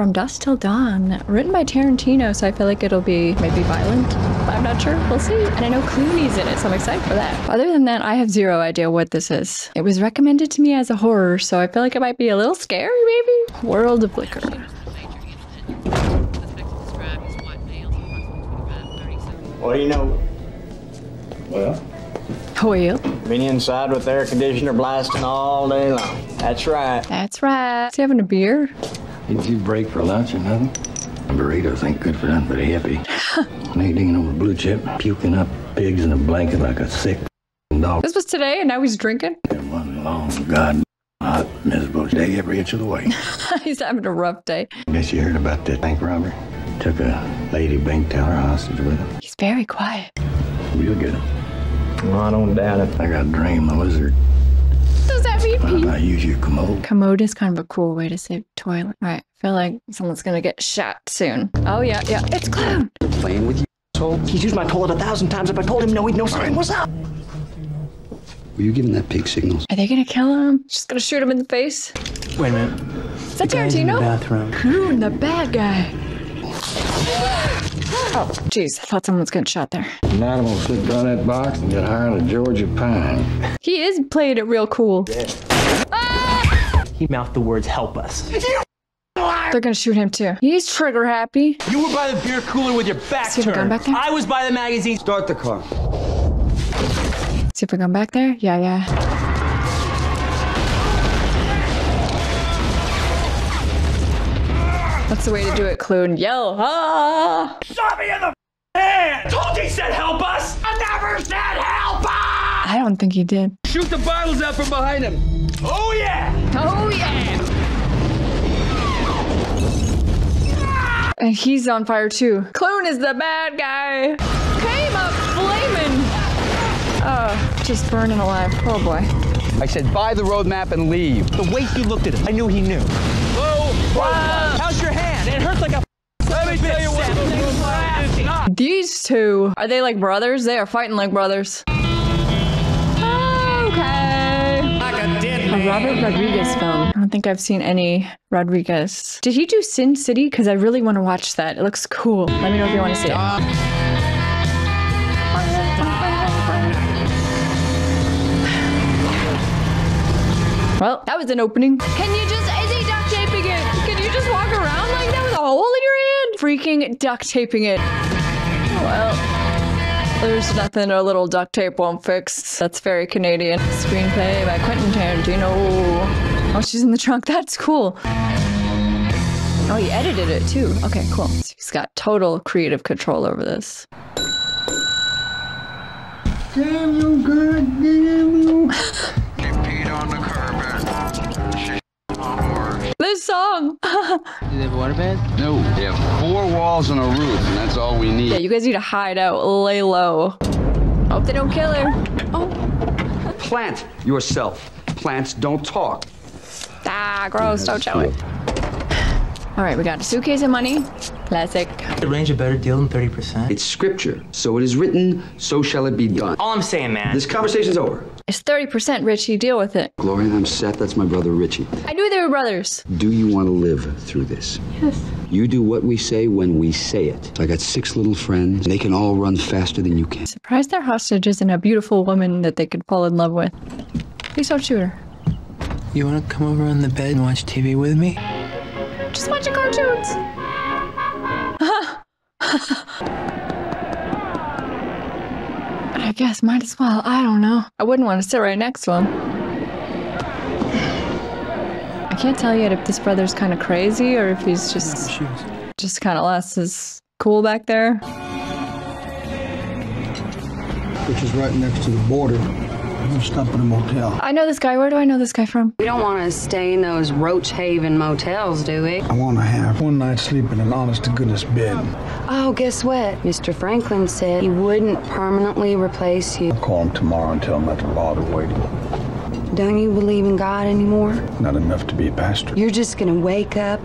From Dusk Till Dawn, written by Tarantino, so I feel like it'll be maybe violent. But I'm not sure. We'll see. And I know Clooney's in it, so I'm excited for that. Other than that, I have zero idea what this is. It was recommended to me as a horror, so I feel like it might be a little scary, maybe. World of Liquor. What do you know? Well, Oh, yeah. Been inside with air conditioner blasting all day long. That's right. That's right. Is he having a beer? Did you break for lunch or nothing? Burritos ain't good for nothing but a hippie. Nadine over blue chip, puking up pigs in a blanket like a sick dog. This was today, and now he's drinking. One long, god, hot, miserable day every inch of the way. he's having a rough day. Guess you heard about that bank robber? Took a lady bank teller hostage with him. He's very quiet. We'll get him. Well, I don't doubt it. I got a dream, a lizard. Does that mean How pee? about I use your commode? Commode is kind of a cool way to say toilet. All right, I feel like someone's gonna get shot soon. Oh yeah, yeah, it's clown. Playing with you, asshole. He's used my toilet a thousand times. If I told him no, he'd know something was up. Were you giving that pig signals? Are they gonna kill him? Just gonna shoot him in the face? Wait a minute. Is that Guys in the Tarantino? bathroom. Clown, the bad guy. Oh, jeez, I thought someone was getting shot there. Now I'm gonna sit down that box and get high on a Georgia pine. He is playing it real cool. He mouthed the words, help us. They're gonna shoot him too. He's trigger happy. You were by the beer cooler with your back See if gun turned. back there? I was by the magazine. Start the car. See if we come back there. Yeah, yeah. That's the way to do it, Clooney. Yell, ah! Shot me in the head! Told you he said help us! I never said help us! I don't think he did. Shoot the bottles out from behind him! Oh yeah! Oh yeah! And he's on fire too. Clooney is the bad guy. Came up flaming. Oh, just burning alive. Oh boy. I said, buy the roadmap and leave. The way he looked at us, I knew he knew. Whoa! Whoa! How's These two, are they like brothers? They are fighting like brothers. Oh, okay. A Robert Rodriguez film. I don't think I've seen any Rodriguez. Did he do Sin City? Because I really want to watch that. It looks cool. Let me know if you want to see it. Well, that was an opening. Can you just, is he duct taping it? Can you just walk around like that with a hole in your hand? Freaking duct taping it. Well, there's nothing a little duct tape won't fix. That's very Canadian. Screenplay by Quentin Tarantino. Oh, she's in the trunk. That's cool. Oh, he edited it too. Okay, cool. So he's got total creative control over this. Damn you, God damn you. This song. No, they have four walls and a roof, and that's all we need. yeah, you guys need to hide out, lay low. Hope they don't kill her. Oh, Plant yourself. Plants don't talk. ah, gross. Don't show it. All right, we got a suitcase of money. Classic. Arrange a better deal than 30%. It's scripture. So it is written, so shall it be done. All I'm saying, man. This conversation's over. It's 30%, Richie. Deal with it. Gloria, I'm Seth. That's my brother Richie. I knew they were brothers. Do you want to live through this? Yes. You do what we say when we say it. I got six little friends. They can all run faster than you can. Surprised their hostage isn't a beautiful woman that they could fall in love with. Please don't shoot her. You want to come over on the bed and watch TV with me? Just watching cartoons. I guess might as well. I don't know. I wouldn't want to sit right next to him. I can't tell yet if this brother's kind of crazy or if he's just Shoes. just kind of lost his cool back there. which is right next to the border. I'm stop at a motel. I know this guy. Where do I know this guy from? We don't want to stay in those Roach Haven motels, do we? I want to have one night's sleep in an honest to goodness bed. Oh, guess what? Mr. Franklin said he wouldn't permanently replace you. I'll call him tomorrow and tell him not to bother waiting. Don't you believe in God anymore? Not enough to be a pastor. You're just gonna wake up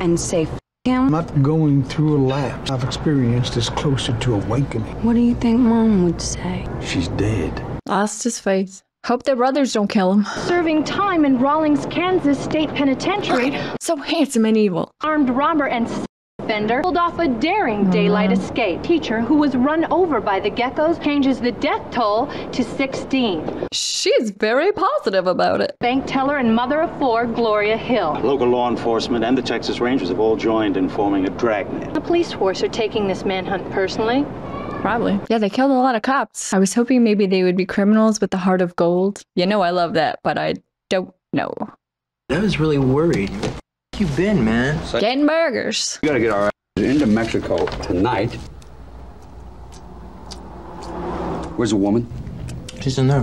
and say, him? I'm not going through a lapse. I've experienced is closer to awakening. What do you think Mom would say? She's dead. Lost his faith. Hope their brothers don't kill him. Serving time in Rawlings, Kansas State Penitentiary, So handsome and evil. armed robber and s- offender pulled off a daring mm-hmm. daylight escape. Teacher who was run over by the geckos changes the death toll to 16. She's very positive about it. Bank teller and mother of four, Gloria Hill. Local law enforcement and the Texas Rangers have all joined in forming a dragnet. The police force are taking this manhunt personally. Probably. Yeah, they killed a lot of cops. I was hoping maybe they would be criminals with the heart of gold. You know I love that, but I don't know. I was really worried. Where you been, man? Getting burgers. We gotta get our asses into Mexico tonight. Where's the woman? She's in there.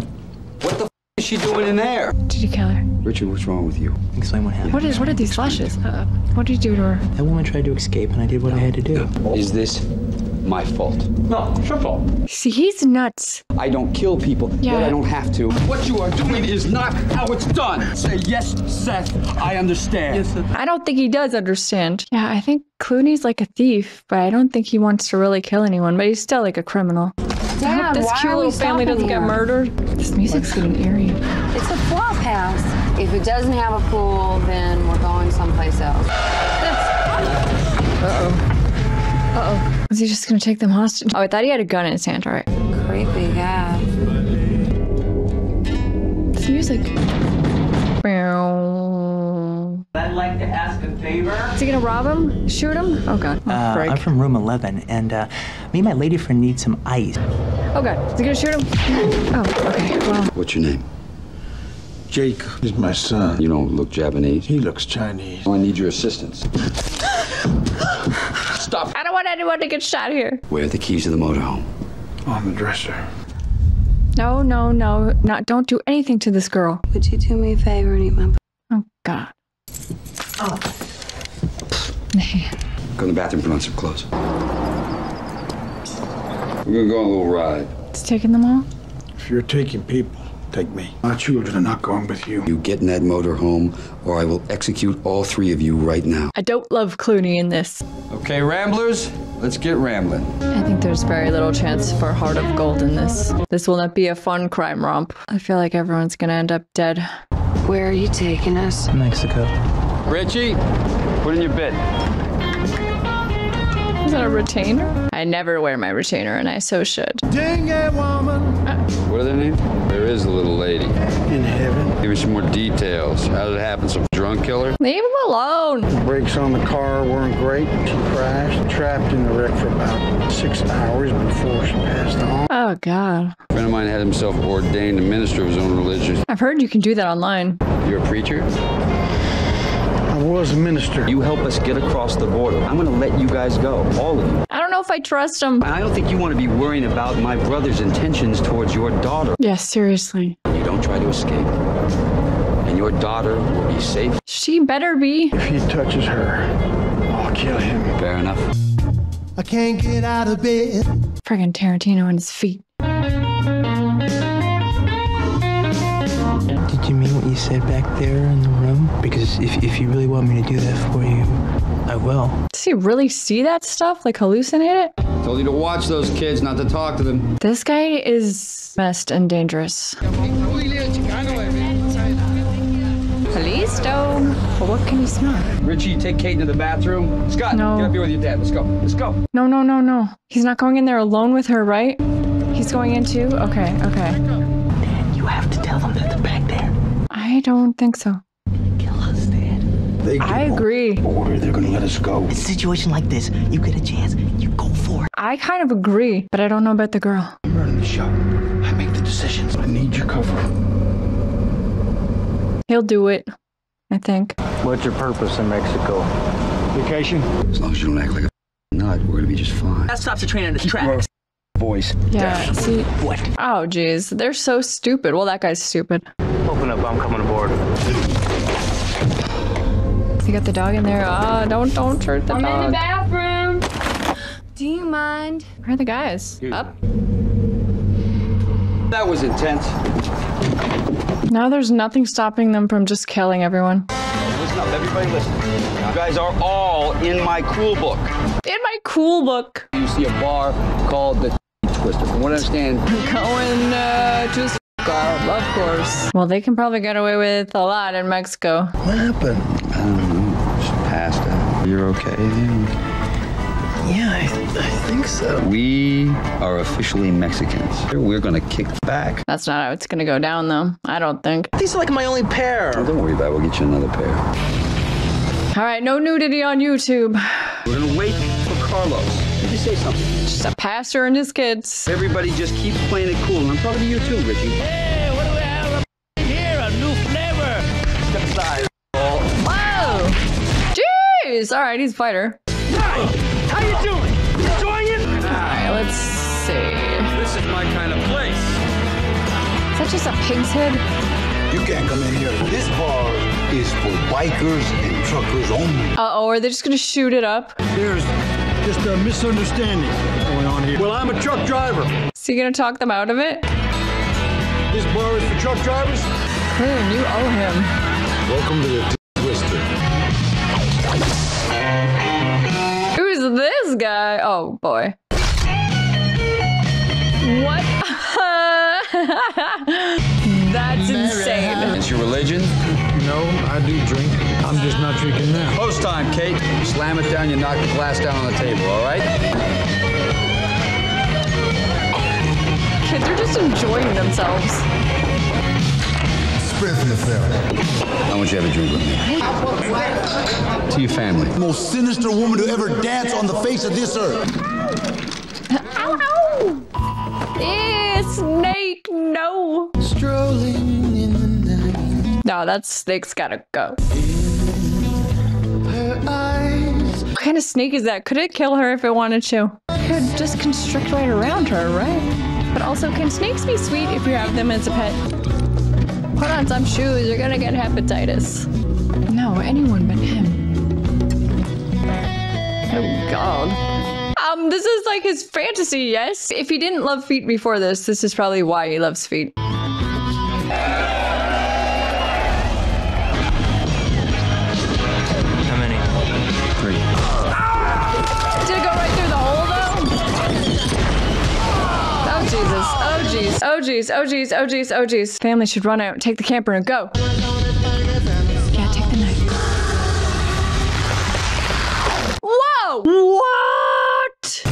What the f- is she doing in there? Did you kill her? Richard, what's wrong with you? Explain what happened. What is what are these flashes? Uh, what did you do to her? That woman tried to escape, and I did what I had to do. Is this my fault? No, it's your fault. See, he's nuts. I don't kill people, Yeah. yet I don't have to. What you are doing is not how it's done. Say yes, Seth. I understand. Yes, sir. I don't think he does understand. Yeah, I think Clooney's like a thief, but I don't think he wants to really kill anyone, but he's still like a criminal. I Dad, hope this why cute are we little family doesn't get here? murdered. This music's getting eerie. It's a flop house. If it doesn't have a pool, then we're going someplace else. Uh-oh. Uh-oh. Is he just gonna take them hostage? Oh, I thought he had a gun in his hand, alright. Creepy guy. This music. I'd like to ask a favor. Is he gonna rob him? Shoot him? Oh god. Oh, Uh. I'm from room 11, and uh, me and my lady friend need some ice. Oh god. Is he gonna shoot him? Oh, okay. Well, What's your name? Jake is my son. You don't look Japanese. He looks Chinese. I need your assistance. Stop. I don't want anyone to get shot here. Where are the keys to the motorhome? Oh, on the dresser. No, no, no. Not don't do anything to this girl. Would you do me a favor and eat my Oh god. Oh. Man. Go in the bathroom, put on some clothes. We're gonna go on a little ride. It's taking them all? If you're taking people, take me. My children are not going with you. You get in that motorhome, or I will execute all three of you right now. I don't love Clooney in this. Okay, Ramblers, let's get rambling. I think there's very little chance for Heart of Gold in this. This will not be a fun crime romp. I feel like everyone's gonna end up dead. Where are you taking us? Mexico. Richie, put in your bid. Is that a retainer? I never wear my retainer, and I so should. Dang it, woman. What are their names? There is a little lady. In heaven. Give me some more details. How did it happen? Some drunk killer? Leave him alone. Brakes on the car weren't great. She crashed, trapped in the wreck for about six hours before she passed on. Oh god. A friend of mine had himself ordained a minister of his own religion. I've heard you can do that online. You're a preacher? I was a minister. You help us get across the border. I'm going to let you guys go, all of you. I don't know if I trust him. I don't think you want to be worrying about my brother's intentions towards your daughter. Yeah, seriously. You don't try to escape, and your daughter will be safe. She better be. If he touches her, I'll kill him. Fair enough. I can't get out of bed. Friggin' Tarantino and his feet. Did you mean what you said back there in the room? Because if, if you really want me to do that for you, I will. Does he really see that stuff? Like hallucinate it? Told you to watch those kids, not to talk to them. This guy is messed and dangerous. Listo. But what can he smell? Richie, take Kate into the bathroom. Scott, No. get up here with your dad. Let's go. Let's go. No, no, no, no. He's not going in there alone with her, right? He's going in too? Okay, okay. I don't think so. Kill us, Dad. They I agree. order, they're gonna let us go. In A situation like this, you get a chance, you go for it. I kind of agree, but I don't know about the girl. I'm running the show. I make the decisions. I need your cover. He'll do it, I think. What's your purpose in Mexico? Vacation? As long as you don't act like a nut, we're gonna be just fine. That stops the train in its tracks. Voice. Yeah, see. What? Oh, jeez. They're so stupid. Well, that guy's stupid. Open up, I'm coming aboard. You got the dog in there. Ah, don't, don't hurt the I'm dog. I'm in the bathroom. Do you mind? Where are the guys? Up? That was intense. Now there's nothing stopping them from just killing everyone. Listen up, everybody listen. You guys are all in my cool book. In my cool book. You see a bar called the Twister. From what I understand, Going uh, to his of course. Well, they can probably get away with a lot in Mexico. What happened? I don't know. Just pasta. You're okay? Yeah, I, I think so. We are officially Mexicans. We're gonna kick back. That's not how it's gonna go down, though. I don't think. These are like my only pair. Oh, don't worry about it. We'll get you another pair. All right, no nudity on YouTube. We're gonna wait for Carlos. Did you say something? Just a pastor and his kids. Everybody just keeps playing it cool. And I'm talking to you too, Richie. Hey, what do we have up here? A new flavor. Step aside. Whoa! Jeez! All right, he's a fighter. Hi. How you doing? Enjoying it? All right, let's see. This is my kind of place. Is that just a pig's head? You can't come in here. This bar is for bikers and truckers only. Uh oh, are they just gonna shoot it up? There's just a misunderstanding going on here. Well, I'm a truck driver. Is he gonna talk them out of it? This bar is for truck drivers. Coon, you owe him. Welcome to the Twister. Who's this guy? Oh boy. What? That's insane. It's your religion? No, I do drink. I'm just not drinking now. Post time, Kate. Slam it down, you knock the glass down on the table, all right? Kids are just enjoying themselves. I want you to have a drink with me. To your family. The most sinister woman to ever dance on the face of this earth. Ow! Eh, snake, no. Strolling in the night. No, that snake's gotta go. Kind of snake is that? Could it kill her if it wanted to? It could just constrict right around her, right? But also, can snakes be sweet if you have them as a pet? Put on some shoes, you're gonna get hepatitis. No, anyone but him. Oh god. Um, this is like his fantasy, yes? If he didn't love feet before this, this is probably why he loves feet. Oh jeez. Oh jeez. Oh jeez. Oh jeez. Oh. Family should run out, take the camper, and go. Yeah, take the knife. Whoa! What?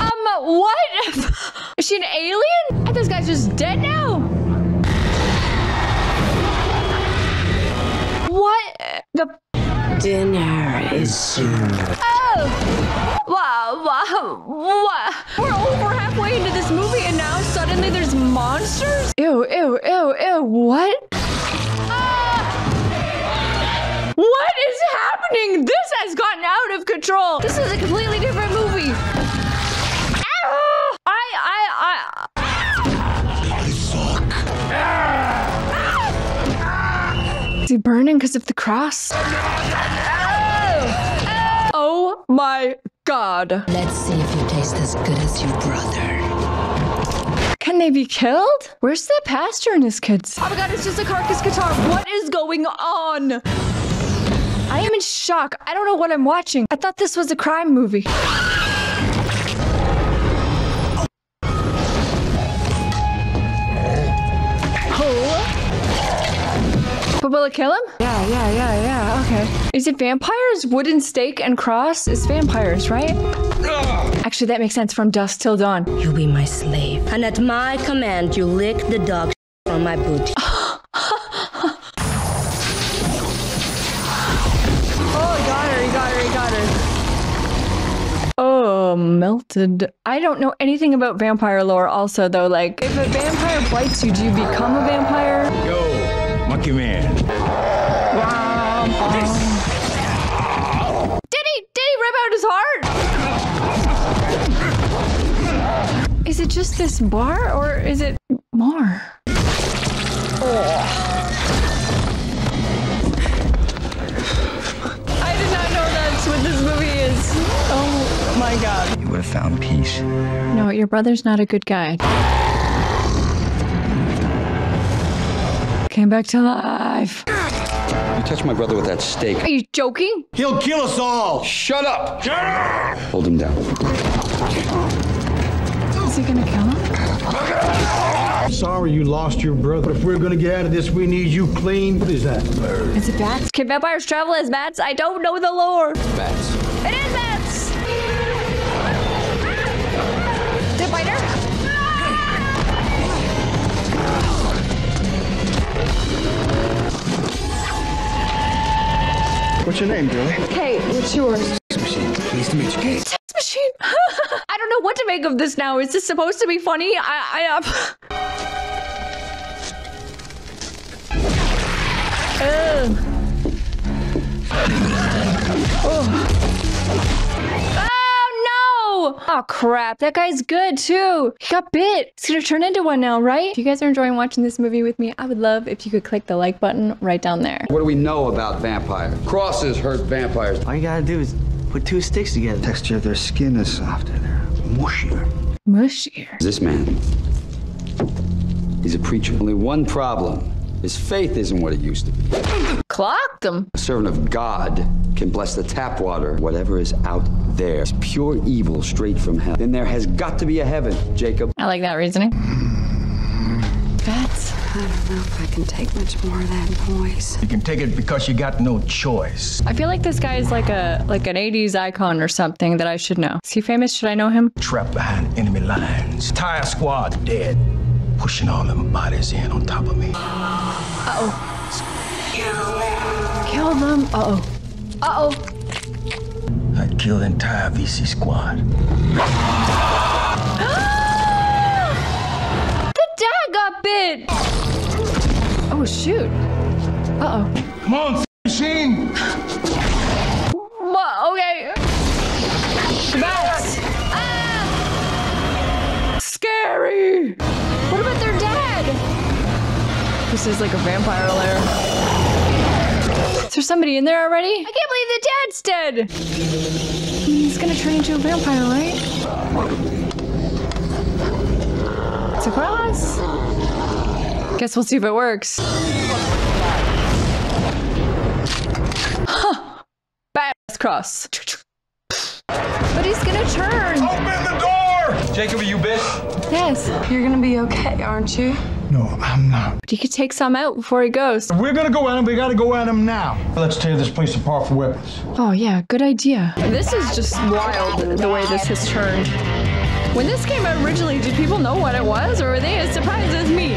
Um, what? Is she an alien? And this guy's just dead now? What the Dinner is soon. Wow, wow, wow. We're over halfway into this movie and now suddenly there's monsters? Ew, ew, ew, ew, what? Ah! What is happening? This has gotten out of control. This is a completely different movie. Ah! I, I, I. Is he burning because of the cross? Oh my god. Let's see if you taste as good as your brother. Can they be killed? Where's the pastor and his kids? Oh my god, it's just a carcass guitar. What is going on? I am in shock. I don't know what I'm watching. I thought this was a crime movie. But will it kill him? Yeah, yeah, yeah, yeah. Okay. Is it vampires? Wooden stake and cross is vampires, right? Actually, that makes sense from dusk till dawn. You'll be my slave. And at my command, you lick the dog from my booty. Oh, he got her, he got her, he got her. Oh, melted. I don't know anything about vampire lore, also, though. Like, if a vampire bites you, do you become a vampire? Yo, monkey man. Did he? Did he rip out his heart? Is it just this bar, or is it more? I did not know that's what this movie is. Oh my god. You would have found peace. No, your brother's not a good guy. Came back to life. You touched my brother with that stake. Are you joking? He'll kill us all. Shut up! Hold him down. Is he gonna kill him? Sorry you lost your brother. If we're gonna get out of this, we need you clean. What is that? Is it bats? Can vampires travel as bats? I don't know the lore. Bats. What's your name, Julie? Kate, what's yours? Pleased to meet you, Kate. Sex Machine. I don't know what to make of this now. Is this supposed to be funny? I, I, uh... Oh no! Oh crap, that guy's good too. He got bit. He's gonna turn into one now, right? If you guys are enjoying watching this movie with me, I would love if you could click the like button right down there. What do we know about vampires? Crosses hurt vampires. All you gotta do is put two sticks together. Texture of their skin is softer. They're mushier. Mushier. This man, he's a preacher. Only one problem. His faith isn't what it used to be. Clocked him. A servant of God can bless the tap water. Whatever is out there is pure evil straight from hell. Then there has got to be a heaven, Jacob. I like that reasoning. Bats. I don't know if I can take much more of that noise. You can take it because you got no choice. I feel like this guy is like a like an 80s icon or something that I should know. Is he famous? Should I know him? Trapped behind enemy lines. Entire squad dead. Pushing all them bodies in on top of me. Uh-oh. Kill them. Uh-oh. Uh-oh. I killed the entire VC squad. The dad got bit. Oh shoot. Uh-oh. Come on, machine. Is like a vampire lair. Is there somebody in there already? I can't believe the dad's dead. He's gonna turn into a vampire, right? It's a cross. Guess we'll see if it works. Huh. Badass cross. But he's gonna turn. Open the door! Jacob, are you bitch? Yes. You're gonna be okay, aren't you? No, I'm not. But he could take some out before he goes. If we're gonna go at him, we gotta go at him now. Let's tear this place apart for weapons. Oh yeah, good idea. This is just wild the way this has turned. When this came out originally, did people know what it was, or were they as surprised as me?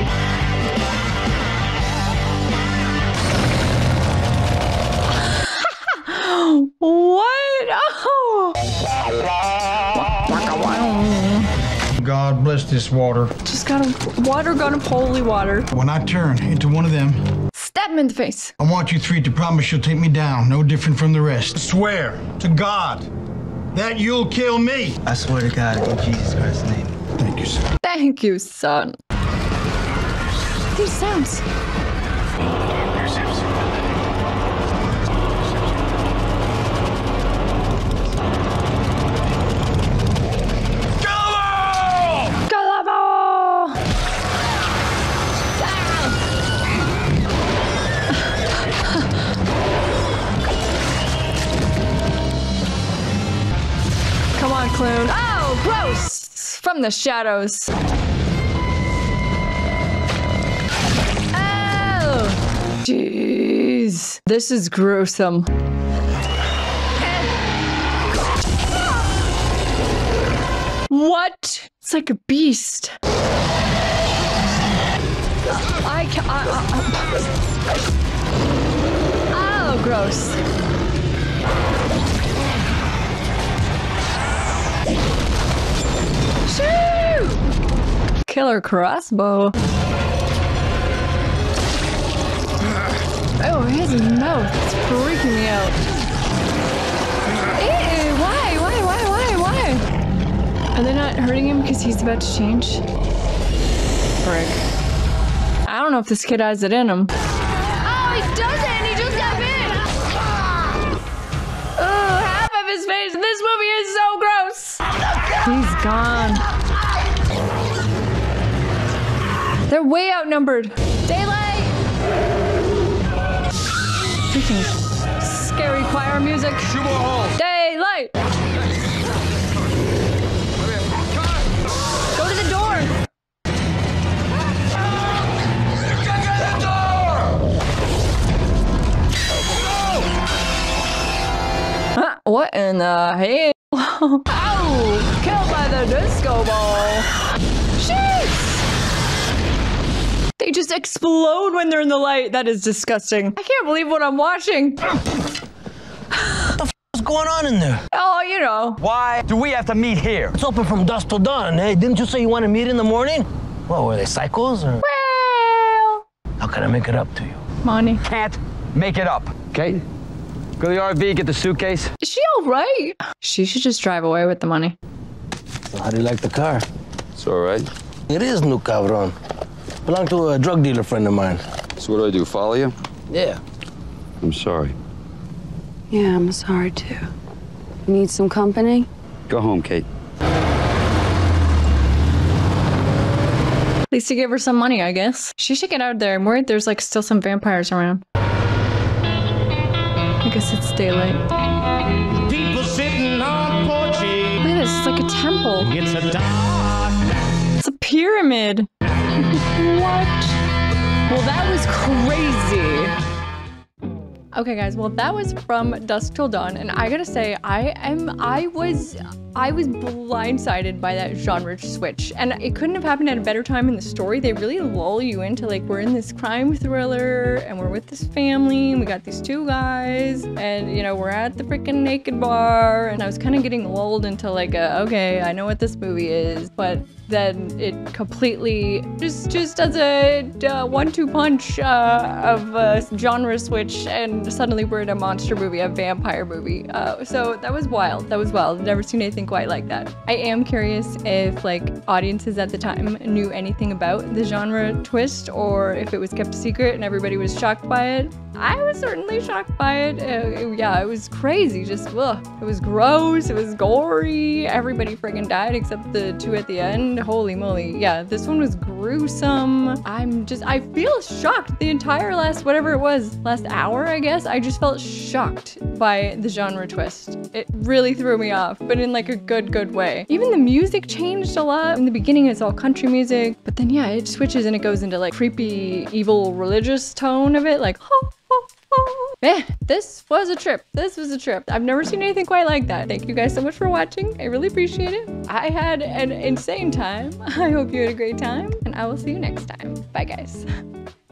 Bless this water. Just got a water gun of holy water. When I turn into one of them, Stab him in the face. I want you three to promise you'll take me down, no different from the rest. Swear to God that you'll kill me. I swear to God, in Jesus Christ's name. Thank you, sir. Thank you, son. These sounds. From the shadows. Oh! Jeez. This is gruesome. What? It's like a beast. I can I, I, I- Oh, gross. Shoot! Killer crossbow. Oh, his mouth. It's freaking me out. Ew, why? Why? Why? Why? Why? Are they not hurting him because he's about to change? Frick. I don't know if this kid has it in him. Oh, he doesn't! He just got bit! Oh, half of his face. This movie is so gross. He's gone. They're way outnumbered. Daylight! Freaking scary choir music. Daylight! Go to the door! What in the hell? Ow! Killed by the disco ball. Jeez! They just explode when they're in the light. That is disgusting. I can't believe what I'm watching. What's going on in there? Oh, you know. Why do we have to meet here? It's open from dusk till dawn. Hey, didn't you say you want to meet in the morning? What, were they psychos or? Well, How can I make it up to you? money. Can't make it up. Okay? Go to the RV, get the suitcase. Is she all right? She should just drive away with the money. So how do you like the car? It's all right. It is new cabron. Belonged to a drug dealer friend of mine. So what do I do? Follow you? Yeah. I'm sorry. Yeah, I'm sorry too. Need some company? Go home, Kate. At least he gave her some money, I guess. She should get out of there. I'm worried there's like still some vampires around. I guess it's daylight. People sitting on porches. Look at this, it's like a temple. It's a dark. It's a pyramid. what? Well, that was crazy. Okay, guys. Well, that was from Dusk Till Dawn, and I gotta say, I am, I was, I was blindsided by that genre switch, and it couldn't have happened at a better time in the story. They really lull you into like we're in this crime thriller, and we're with this family, and we got these two guys, and you know we're at the freaking naked bar, and I was kind of getting lulled into like a okay, I know what this movie is, but then it completely just just does a uh, one-two punch uh, of a genre switch, and suddenly we're in a monster movie, a vampire movie. Uh, so that was wild. That was wild. Never seen anything quite like that. I am curious if like audiences at the time knew anything about the genre twist, or if it was kept a secret and everybody was shocked by it. I was certainly shocked by it. Uh, it- yeah, it was crazy. Just ugh. It was gross. It was gory. Everybody friggin' died except the two at the end. Holy moly. Yeah, this one was gruesome. I'm just, I feel shocked the entire last, whatever it was, last hour, I guess. I just felt shocked by the genre twist. It really threw me off, but in like a good, good way. Even the music changed a lot. In the beginning, it's all country music, but then yeah, it switches and it goes into like creepy, evil, religious tone of it, like, Eh, this was a trip. This was a trip. I've never seen anything quite like that. Thank you guys so much for watching. I really appreciate it. I had an insane time. I hope you had a great time, and I will see you next time. Bye, guys.